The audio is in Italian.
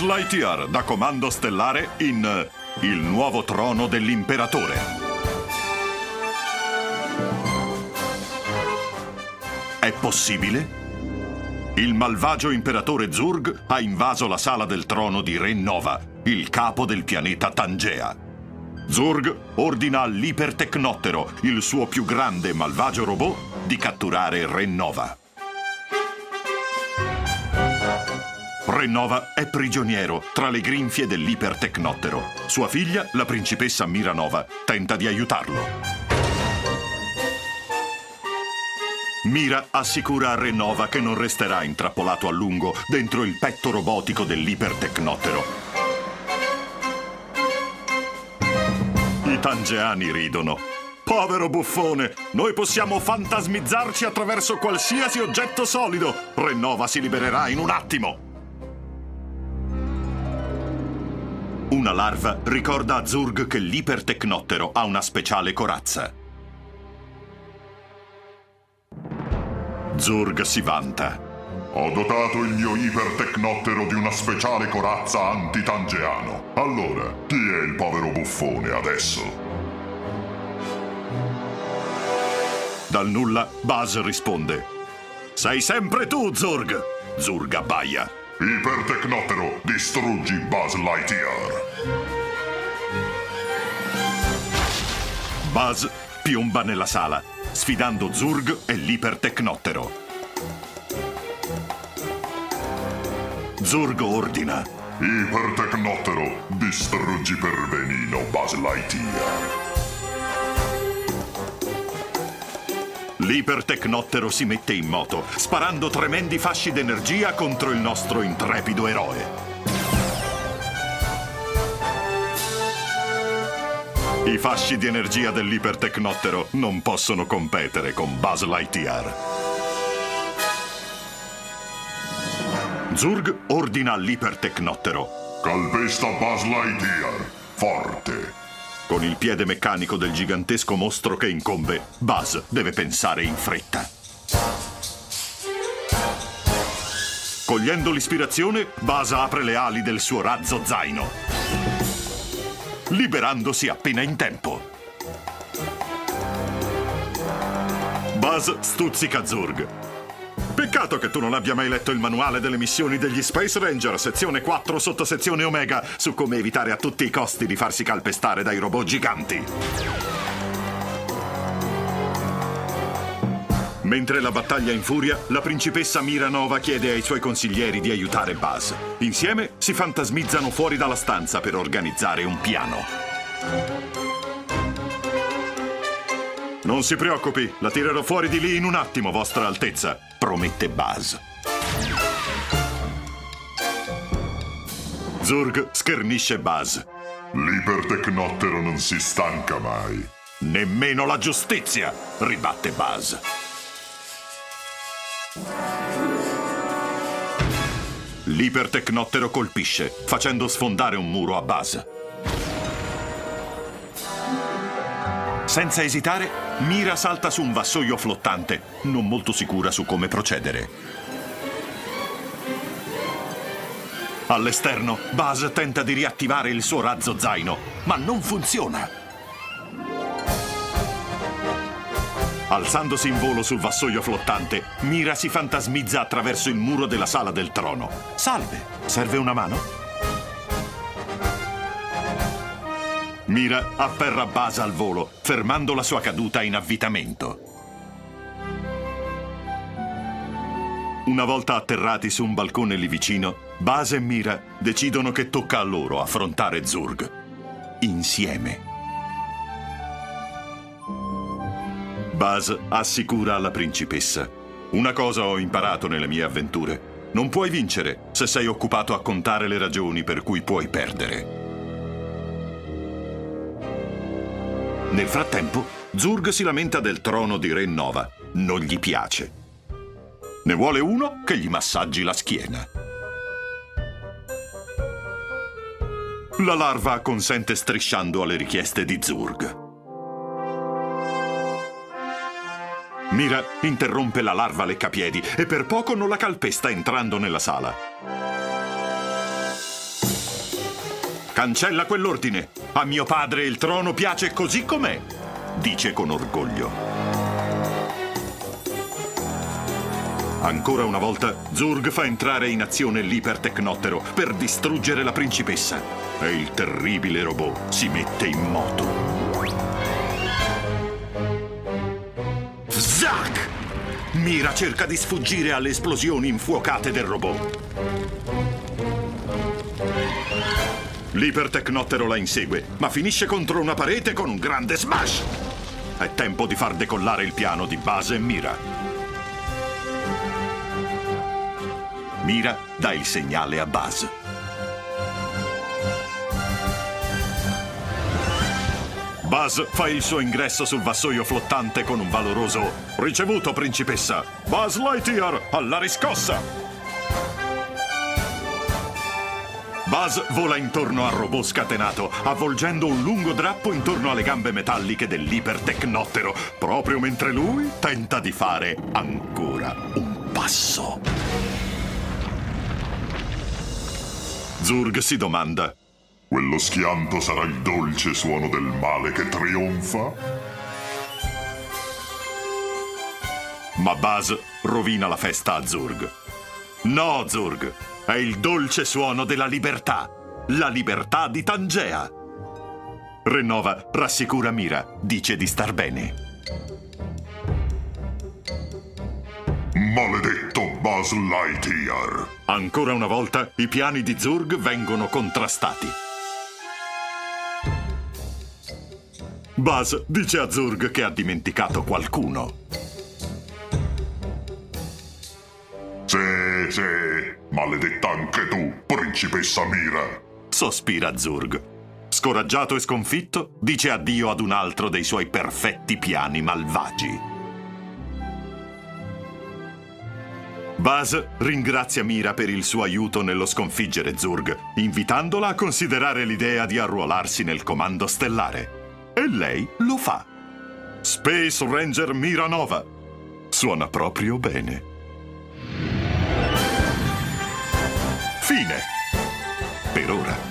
Buzz Lightyear da comando stellare in eh, Il nuovo trono dell'imperatore. È possibile? Il malvagio imperatore Zurg ha invaso la sala del trono di Re Nova, il capo del pianeta Tangea. Zurg ordina all'Ipertecnottero, il suo più grande e malvagio robot, di catturare Re Nova. Re Nova è prigioniero tra le grinfie dell'Ipertecnottero. Sua figlia, la principessa Miranova, tenta di aiutarlo. Mira assicura a Re Nova che non resterà intrappolato a lungo dentro il petto robotico dell'Ipertecnottero. I tangeani ridono. Povero buffone, noi possiamo fantasmizzarci attraverso qualsiasi oggetto solido. Re Nova si libererà in un attimo. Una larva ricorda a Zurg che l'ipertecnottero ha una speciale corazza. Zurg si vanta. Ho dotato il mio ipertecnottero di una speciale corazza antitangeano. Allora, chi è il povero buffone adesso? Dal nulla, Buzz risponde. Sei sempre tu, Zurg! Zurg abbaia. Ipertecnottero, distruggi Buzz Lightyear. Buzz piomba nella sala, sfidando Zurg e l'ipertecnottero. Zurg ordina. Ipertecnottero, distruggi per venino Buzz Lightyear. L'ipertecnottero si mette in moto, sparando tremendi fasci d'energia contro il nostro intrepido eroe. I fasci di energia dell'ipertecnottero non possono competere con Buzz Lightyear. Zurg ordina all'ipertecnottero. Calpesta Buzz Lightyear. Forte. Con il piede meccanico del gigantesco mostro che incombe, Buzz deve pensare in fretta. Cogliendo l'ispirazione, Buzz apre le ali del suo razzo zaino, liberandosi appena in tempo. Buzz stuzzica Zurg. Peccato che tu non abbia mai letto il manuale delle missioni degli Space Ranger, sezione 4, sottosezione Omega, su come evitare a tutti i costi di farsi calpestare dai robot giganti. Mentre la battaglia infuria, la principessa Miranova chiede ai suoi consiglieri di aiutare Buzz. Insieme si fantasmizzano fuori dalla stanza per organizzare un piano. Non si preoccupi, la tirerò fuori di lì in un attimo, Vostra Altezza, promette Buzz. Zurg schernisce Buzz. L'ipertecnottero non si stanca mai. Nemmeno la giustizia, ribatte Buzz. L'ipertecnottero colpisce, facendo sfondare un muro a Buzz. Senza esitare, Mira salta su un vassoio flottante, non molto sicura su come procedere. All'esterno, Buzz tenta di riattivare il suo razzo zaino, ma non funziona. Alzandosi in volo sul vassoio flottante, Mira si fantasmizza attraverso il muro della sala del trono. Salve, serve una mano? Mira afferra Buzz al volo, fermando la sua caduta in avvitamento. Una volta atterrati su un balcone lì vicino, Buzz e Mira decidono che tocca a loro affrontare Zurg. Insieme. Buzz assicura alla principessa. Una cosa ho imparato nelle mie avventure. Non puoi vincere se sei occupato a contare le ragioni per cui puoi perdere. Nel frattempo, Zurg si lamenta del trono di Re Nova. Non gli piace. Ne vuole uno che gli massaggi la schiena. La larva consente strisciando alle richieste di Zurg. Mira interrompe la larva leccapiedi e per poco non la calpesta entrando nella sala. Cancella quell'ordine. A mio padre il trono piace così com'è, dice con orgoglio. Ancora una volta, Zurg fa entrare in azione l'ipertecnottero per distruggere la principessa e il terribile robot si mette in moto. Zack! Mira cerca di sfuggire alle esplosioni infuocate del robot. L'ipertecnottero la insegue, ma finisce contro una parete con un grande smash. È tempo di far decollare il piano di base Mira. Mira dà il segnale a Buzz. Buzz fa il suo ingresso sul vassoio flottante con un valoroso ricevuto, principessa. Buzz Lightyear alla riscossa! Buzz vola intorno al robot scatenato, avvolgendo un lungo drappo intorno alle gambe metalliche dell'ipertecnottero, proprio mentre lui tenta di fare ancora un passo. Zurg si domanda. Quello schianto sarà il dolce suono del male che trionfa? Ma Buzz rovina la festa a Zurg. No, Zurg, è il dolce suono della libertà. La libertà di Tangea. Renova rassicura Mira, dice di star bene. Maledetto Buzz Lightyear! Ancora una volta i piani di Zurg vengono contrastati. Buzz dice a Zurg che ha dimenticato qualcuno. Sì, sì, maledetta anche tu, principessa Mira. Sospira Zurg. Scoraggiato e sconfitto, dice addio ad un altro dei suoi perfetti piani malvagi. Buzz ringrazia Mira per il suo aiuto nello sconfiggere Zurg, invitandola a considerare l'idea di arruolarsi nel comando stellare. E lei lo fa. Space Ranger Mira Nova. Suona proprio bene. Fine. Per ora.